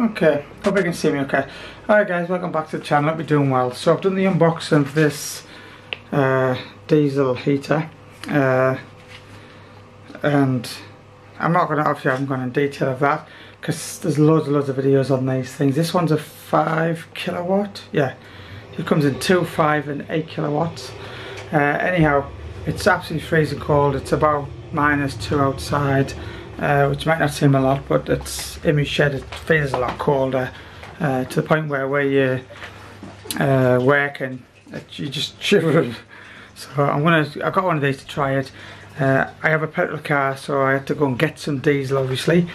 Okay, hope you can see me okay. Alright guys, welcome back to the channel, hope you're doing well. So I've done the unboxing of this uh, diesel heater. Uh, and I'm not going to, obviously I haven't gone in detail of that because there's loads and loads of videos on these things. This one's a 5 kilowatt, yeah. It comes in 2, 5 and 8 kilowatts. Uh, anyhow, it's absolutely freezing cold. It's about minus 2 outside uh, which might not seem a lot but it's in my shed it feels a lot colder uh, to the point where where you uh, working you just shiver so I'm gonna I got one of these to try it. Uh, I have a petrol car so I had to go and get some diesel obviously.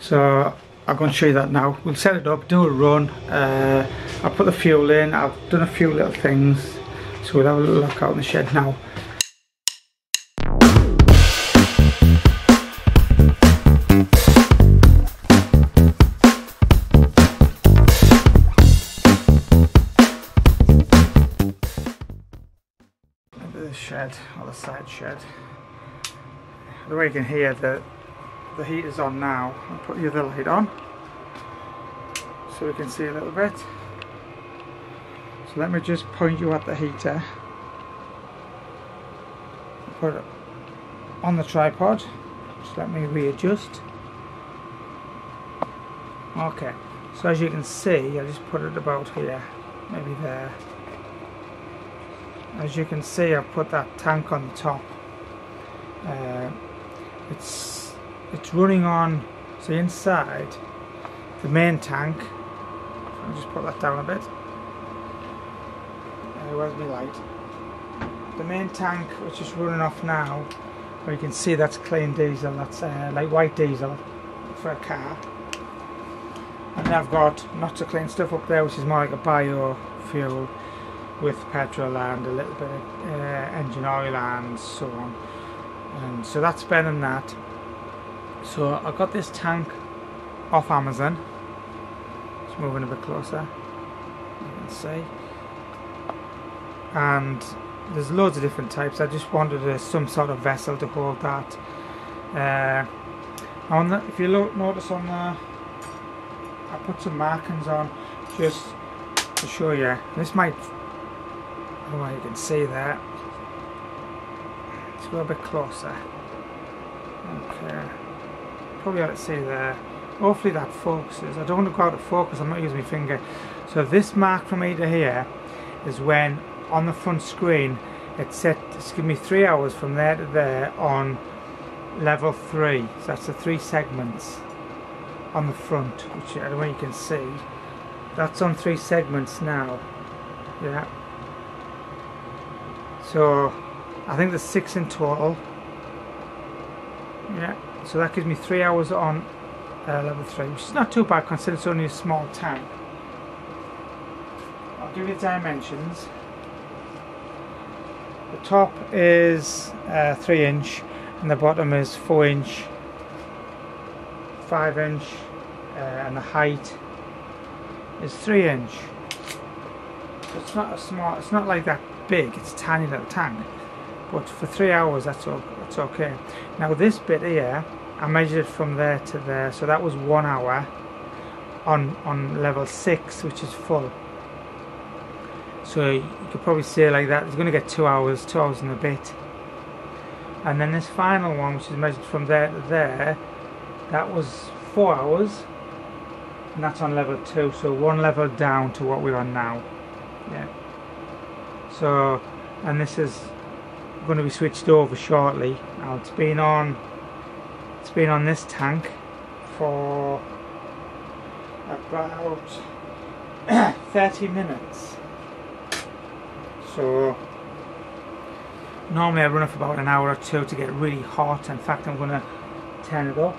So I'm going to show you that now. We'll set it up do a run uh, I'll put the fuel in. I've done a few little things so we'll have a look out in the shed now shed or the side shed. The way you can hear that the heat is on now, I'll put the other light on so we can see a little bit. So let me just point you at the heater. Put it on the tripod. Just let me readjust. Okay, so as you can see, I just put it about here, maybe there as you can see I've put that tank on the top. Uh, it's it's running on so inside the main tank I'll just put that down a bit. Uh, where's my light? The main tank which is running off now where you can see that's clean diesel that's uh, like white diesel for a car. And I've got not so clean stuff up there which is more like a biofuel with petrol and a little bit of uh, engine oil and so on. And so that's spending that. So I got this tank off Amazon. Just moving a bit closer you can see. And there's loads of different types. I just wanted a, some sort of vessel to hold that. Uh, on the, if you look, notice on the I put some markings on just to show you. This might don't know you can see that. Let's go a bit closer. Okay. Probably ought to see there. Hopefully that focuses. I don't want to go out of focus, I'm not using my finger. So this mark from here to here is when on the front screen it's set it's giving me three hours from there to there on level three. So that's the three segments on the front, which I don't know you can see. That's on three segments now. Yeah. So I think there's six in total. Yeah, so that gives me three hours on uh, level three, which is not too bad considering it's only a small tank. I'll give you the dimensions. The top is uh, three inch and the bottom is four inch, five inch, uh, and the height is three inch. So it's not a small. It's not like that big, it's a tiny little tank. But for three hours, that's, that's okay. Now this bit here, I measured from there to there, so that was one hour on, on level six, which is full. So you could probably say like that, it's going to get two hours, two hours and a bit. And then this final one, which is measured from there to there, that was four hours. And that's on level two, so one level down to what we're on now. Yeah so and this is going to be switched over shortly. Now it's been on it's been on this tank for about 30 minutes. So normally I run for about an hour or two to get really hot. In fact I'm going to turn it up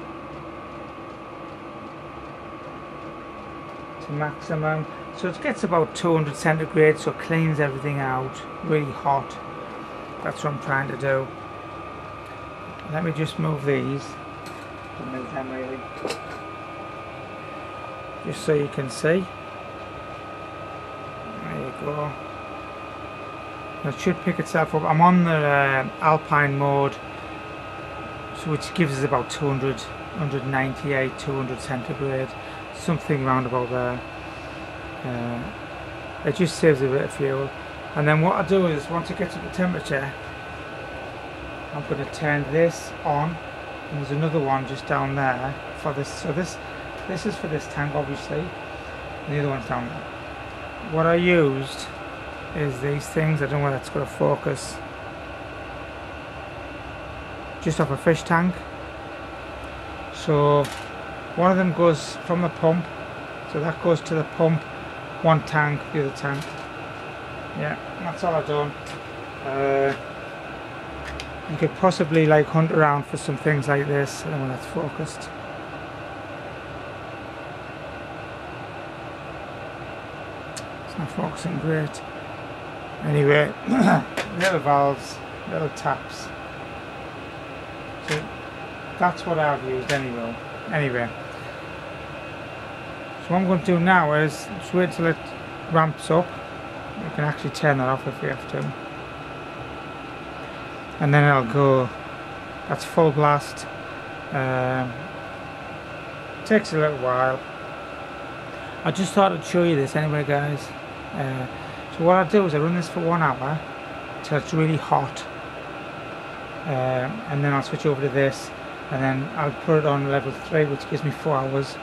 to maximum so it gets about 200 centigrade so it cleans everything out. Really hot. That's what I'm trying to do. Let me just move these. Move them really. Just so you can see. There you go. It should pick itself up. I'm on the uh, alpine mode so which gives us about 200 198 200 centigrade. Something round about there. Uh, it just saves a bit of fuel. And then what I do is once it gets up to temperature, I'm going to turn this on. And there's another one just down there for this. So this this is for this tank obviously. And the other one's down there. What I used is these things. I don't know whether that's going to focus. Just off a fish tank. So one of them goes from the pump. So that goes to the pump. One tank, the other tank. Yeah, that's all I've done. Uh, you could possibly like hunt around for some things like this and when that's focused. It's not focusing great. Anyway, little valves, little taps. So that's what I've used anyway. Anyway. So what I'm going to do now is just wait till it ramps up. You can actually turn that off if you have to. And then it'll go, that's full blast. Um, takes a little while. I just thought I'd show you this anyway guys. Uh, so what I do is I run this for one hour till it's really hot. Um, and then I'll switch over to this and then I'll put it on level 3 which gives me 4 hours.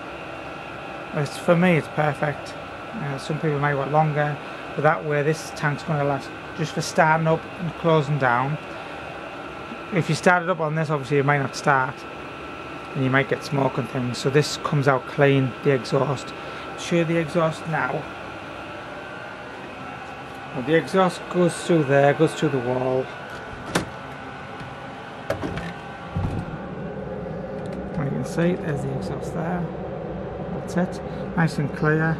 It's, for me it's perfect. Uh, some people may want longer but that way this tank's going to last just for starting up and closing down. If you start it up on this obviously it might not start and you might get smoke and things so this comes out clean the exhaust. Show the exhaust now. Well, the exhaust goes through there, goes through the wall. You can see there's the exhaust there. That's it. Nice and clear.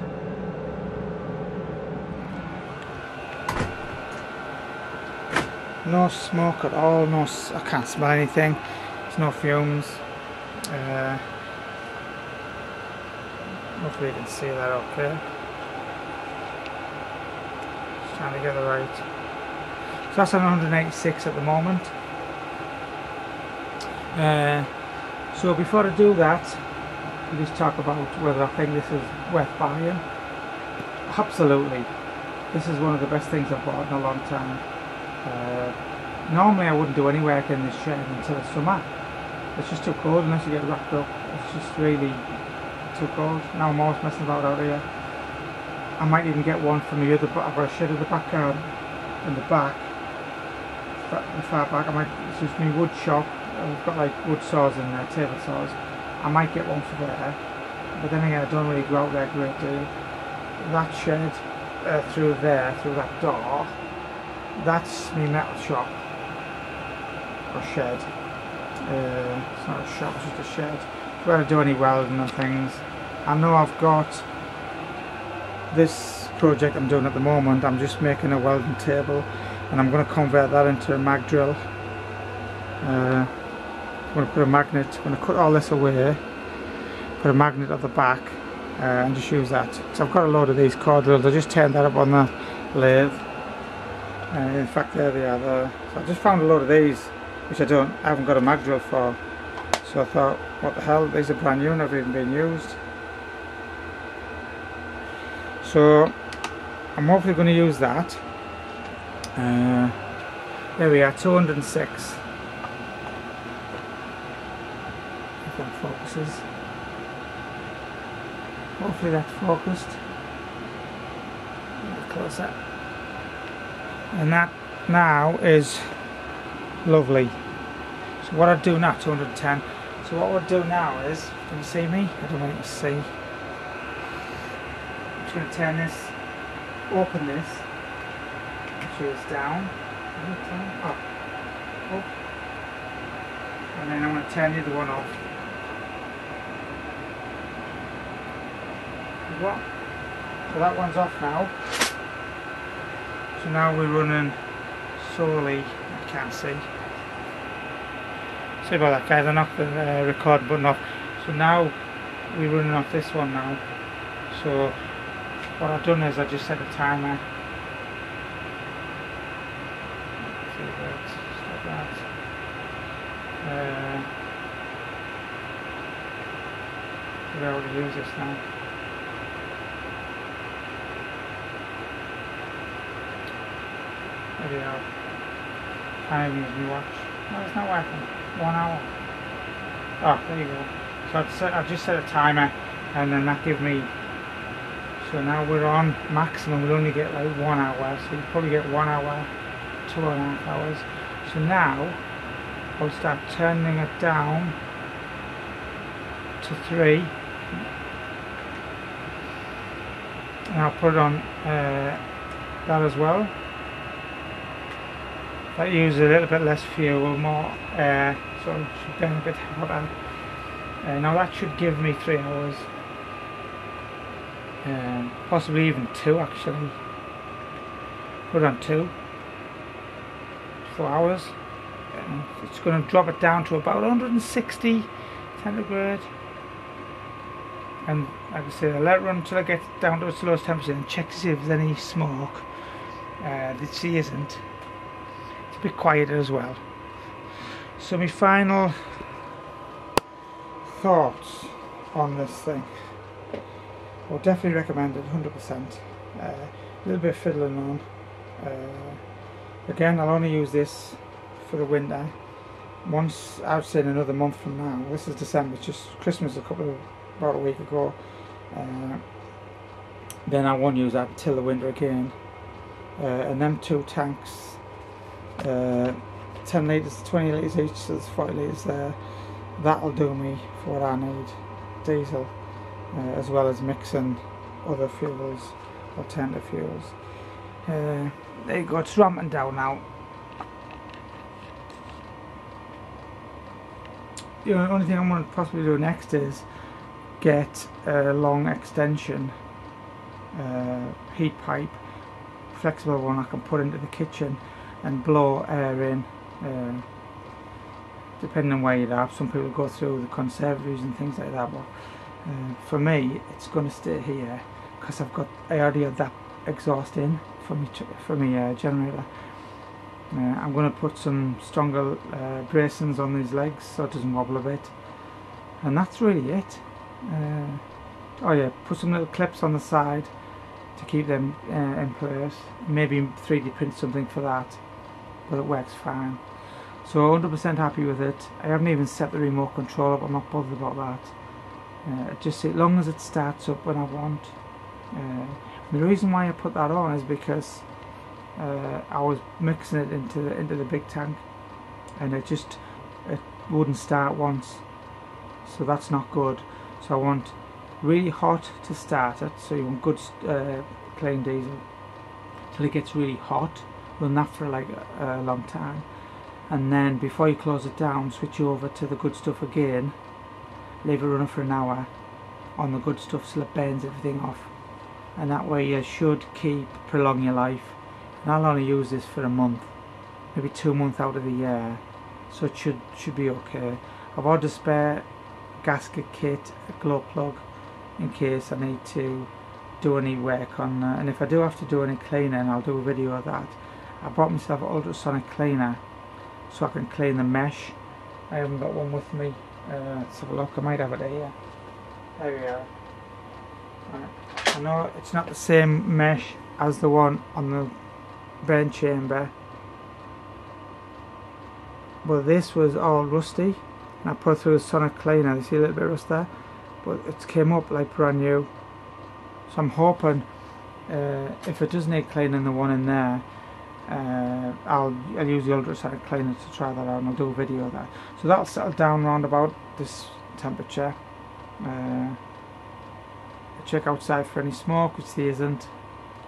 No smoke at all, no, I can't smell anything. There's no fumes. Uh, hopefully you can see that up okay trying to get the right. So that's on 186 at the moment. Uh, so before I do that, just talk about whether I think this is worth buying. Absolutely. This is one of the best things I've bought in a long time. Uh, normally I wouldn't do any work in this shed until the summer. It's just too cold unless you get wrapped up. It's just really too cold. Now I'm always messing about out here. I might even get one from the other, but I've got a shed at the back in the back, the far back. I might, it's just my wood shop. I've got like wood saws in there, table saws. I might get one for there, but then again, I don't really go out there a great deal. That shed uh, through there, through that door, that's my metal shop or shed. Uh, it's not a shop, it's just a shed. Where I do any welding and things. I know I've got this project I'm doing at the moment I'm just making a welding table and I'm going to convert that into a mag drill uh, I'm going to put a magnet, I'm going to cut all this away put a magnet at the back uh, and just use that. So I've got a load of these core drills. I just turned that up on the lathe. Uh, in fact there they are there. so I just found a load of these which I don't, I haven't got a mag drill for. So I thought what the hell? These are brand new never even been used. So I'm hopefully going to use that. Uh, there we are 206 if that focuses. Hopefully that's focused. Closer and that now is lovely. So what I do now 210 so what we'll do now is can you see me? I don't want you to see. I'm just going to turn this, open this, choose down, up, up, and then I'm going to turn the other one off. What? So that one's off now. So now we're running solely, I can't see. Sorry about that guys, I knocked the uh, record button off. So now we're running off this one now. So what I've done is I just set a timer. Stop that. Uh, be able to use this now. Even use my watch. No, it's not working. One hour. Oh, there you go. So I'd set, I just set a timer and then that give me so now we're on maximum We'll only get like one hour so you probably get one hour two and a half hours so now I'll start turning it down to three and I'll put it on uh, that as well that uses a little bit less fuel more air so it should burn a bit hotter uh, now that should give me three hours. Um, possibly even two actually. Put on two. Four hours. Um, it's going to drop it down to about 160 centigrade. And like I say I'll let it run until I get down to its lowest temperature and check to see if there's any smoke. Uh, that she isn't bit quieter as well so my final thoughts on this thing well, definitely recommend it, 100%. Uh, a little bit fiddling on. Uh, again, I'll only use this for the winter. Once, say in another month from now, this is December, just Christmas a couple of, about a week ago. Uh, then I won't use that until the winter again. Uh, and them two tanks, uh, 10 litres, 20 litres each, so there's 40 litres there. That'll do me for what I need. Diesel uh, as well as mixing other fuels, alternative fuels. Uh, there you go, it's ramping down now. The only thing I'm going to possibly do next is get a long extension uh, heat pipe, flexible one I can put into the kitchen and blow air in. Uh, depending on where you are, some people go through the conservatories and things like that, but uh, for me it's going to stay here because I've got I already have that exhaust in for me for me uh, generator. I'm going to put some stronger uh, bracings on these legs so it doesn't wobble a bit. And that's really it. Uh, oh yeah put some little clips on the side to keep them uh, in place. Maybe 3D print something for that but it works fine. So 100% happy with it. I haven't even set the remote control up. I'm not bothered about that. Uh, just as long as it starts up when I want. Uh, the reason why I put that on is because uh, I was mixing it into the, into the big tank and it just it wouldn't start once. So that's not good. So I want really hot to start it. So you want good uh, plain diesel till it gets really hot run that for like a, a long time. And then before you close it down switch over to the good stuff again. Leave it running for an hour on the good stuff so it burns everything off. And that way you should keep prolong your life. And I'll only use this for a month. Maybe two months out of the year. So it should should be okay. I've ordered a spare gasket kit a glow plug in case I need to do any work on uh, and if I do have to do any cleaning I'll do a video of that I bought myself an ultrasonic cleaner so I can clean the mesh I haven't got one with me uh, let's have a look, I might have it here. There we are. Right. I know it's not the same mesh as the one on the burn chamber. But this was all rusty. And I put through a sonic cleaner, you see a little bit of rust there. But it came up like brand new. So I'm hoping uh, if it does need cleaning the one in there, uh, I'll, I'll use the ultrasonic cleaner to try that out and I'll do a video of that. So that'll settle down around about this temperature. Uh, check outside for any smoke, which there isn't.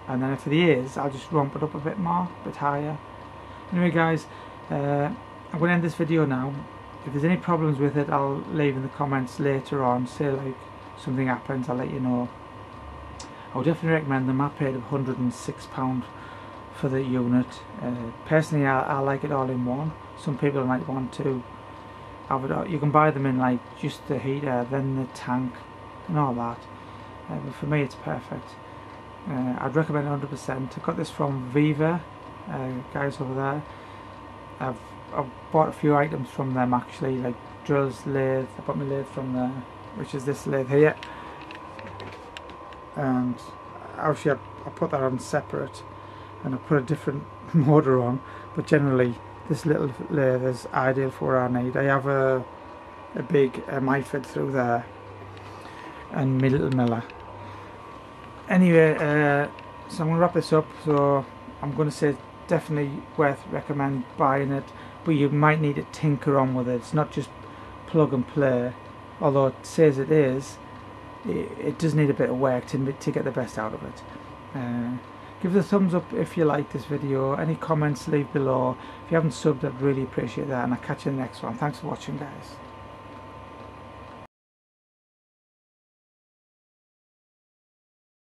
And then if there is, I'll just ramp it up a bit more, a bit higher. Anyway guys, uh, I'm going to end this video now. If there's any problems with it, I'll leave in the comments later on. Say like something happens, I'll let you know. I would definitely recommend them. I paid £106 for the unit. Uh, personally, I, I, like it all in one. Some people might want to have it. You can buy them in like just the heater, then the tank, and all that. Uh, but for me, it's perfect. Uh, I'd recommend 100%. I got this from Vevor, uh, guys over there. I've I've bought a few items from them actually, like drills, lathe. I bought my lathe from there, which is this lathe here. And actually, I, I put that on separate and I put a different motor on but generally this little lathe is ideal for I need. I have a a big uh, through there and my little miller. Anyway uh, so I'm going to wrap this up so I'm going to say definitely worth recommend buying it but you might need to tinker on with it. It's not just plug and play although it says it is. It, it does need a bit of work to, to get the best out of it. Uh, give it a thumbs up if you like this video any comments leave below. If you haven't subbed I'd really appreciate that and I'll catch you in the next one. Thanks for watching guys